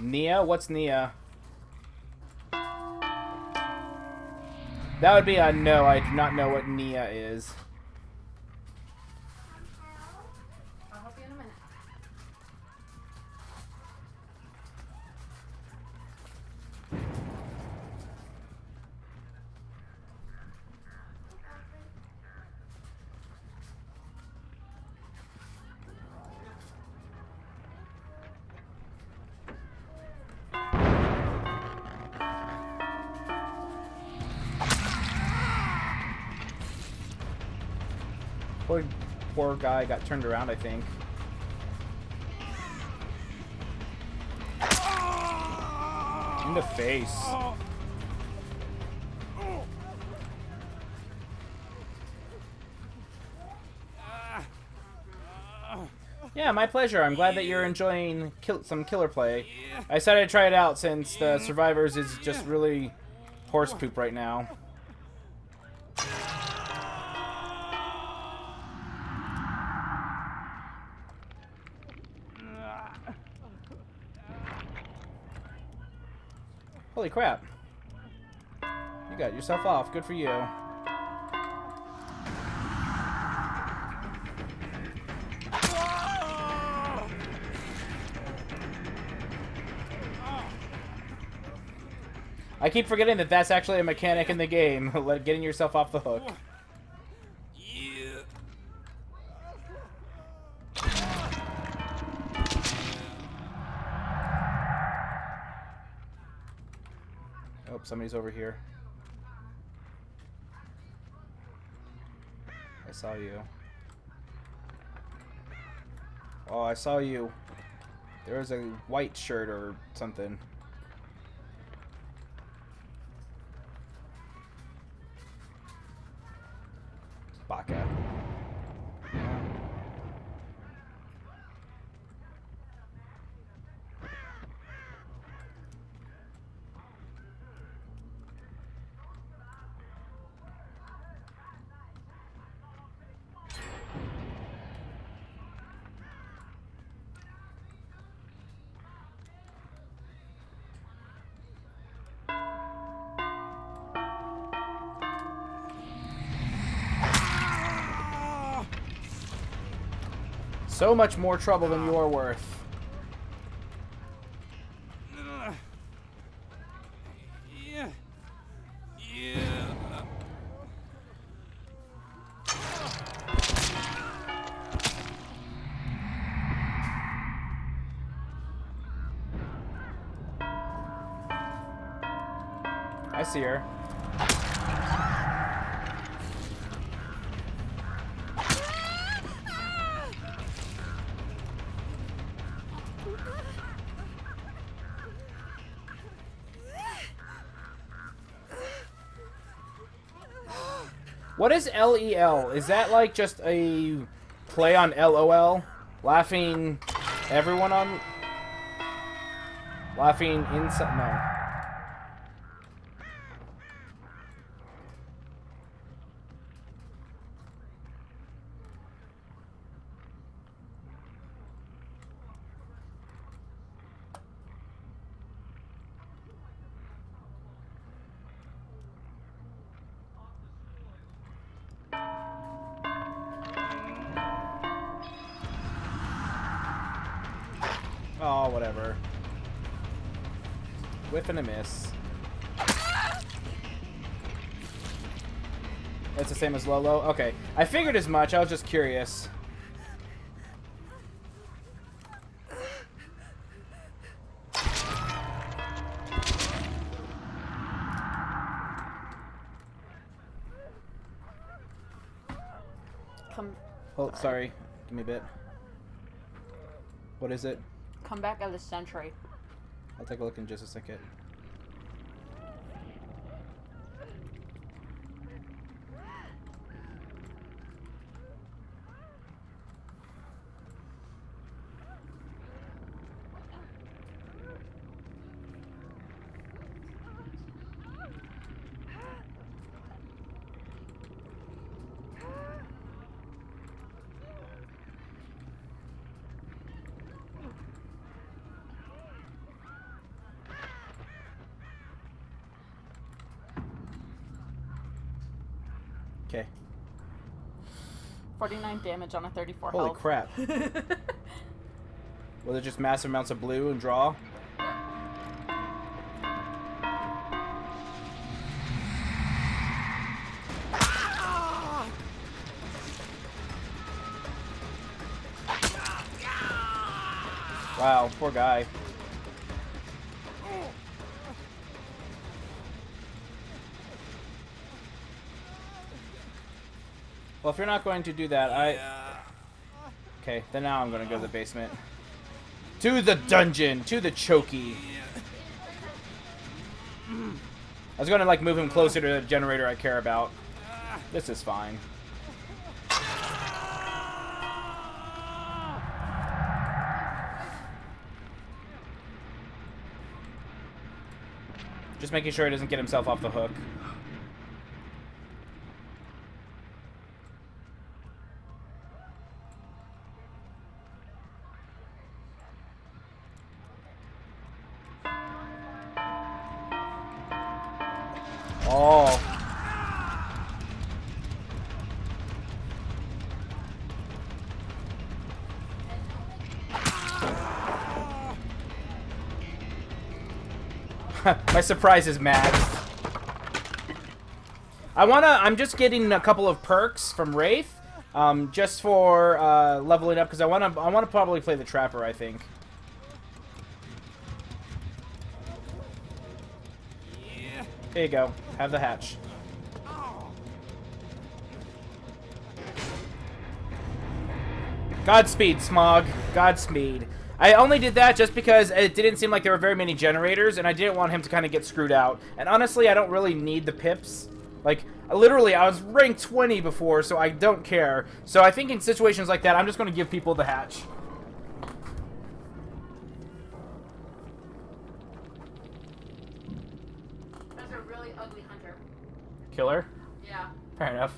Nia? What's Nia? That would be a no. I do not know what Nia is. Poor, poor guy got turned around, I think. In the face. Yeah, my pleasure. I'm glad that you're enjoying kill some killer play. I decided to try it out since the Survivors is just really horse poop right now. Holy crap. You got yourself off. Good for you. I keep forgetting that that's actually a mechanic in the game, getting yourself off the hook. Oh, somebody's over here. I saw you. Oh, I saw you. There was a white shirt or something. So much more trouble than you're worth. I see her. What is LEL? Is that like just a play on LOL? Laughing everyone on laughing inside no. Oh, whatever. Whiff and a miss. That's the same as Lolo? Okay. I figured as much. I was just curious. Come, Oh, sorry. Give me a bit. What is it? Come back at the sentry. I'll take a look in just a second. Okay. 49 damage on a 34 Holy health. crap. Was it just massive amounts of blue and draw? Wow, poor guy. Well, if you're not going to do that, I... Okay, then now I'm gonna go to the basement. To the dungeon! To the chokey! I was gonna, like, move him closer to the generator I care about. This is fine. Just making sure he doesn't get himself off the hook. Oh. My surprise is mad. I wanna. I'm just getting a couple of perks from Wraith, um, just for uh, leveling up because I wanna. I wanna probably play the Trapper. I think. Yeah. Here you go. Have the hatch. Godspeed, Smog. Godspeed. I only did that just because it didn't seem like there were very many generators, and I didn't want him to kind of get screwed out. And honestly, I don't really need the pips. Like, literally, I was ranked 20 before, so I don't care. So I think in situations like that, I'm just going to give people the hatch. Killer? Yeah. Fair enough.